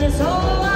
and it's all